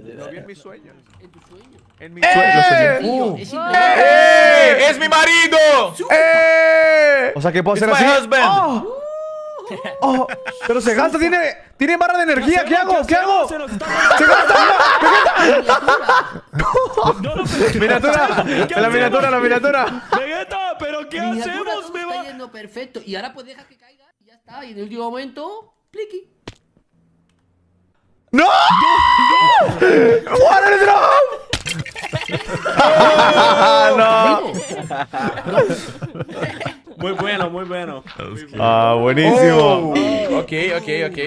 Lo vi en mis sueños. En tu sueño. En mis sueños Uh. es simplemente- ¡Eh! ¡Es mi marido! ¡Eh! O sea que puedo It's hacer my así. husband. ¡Oh! ¡Oh! Pero se gasta, tiene, tiene barra de energía. ¿Qué hago? ¿Qué hago? Se está ¡Se gasta! ¡Miniatura! ¿Qué ¡La miniatura, la miniatura! Vegeta, pero ¿qué Miniatura, hacemos? Me está va. yendo perfecto. Y ahora pues dejas que caiga y ya está. Y en el último momento, pliqui. ¡No! ¡What is wrong? ¡No! Muy bueno, muy bueno. Ah, buenísimo. Oh. Ok, ok, ok.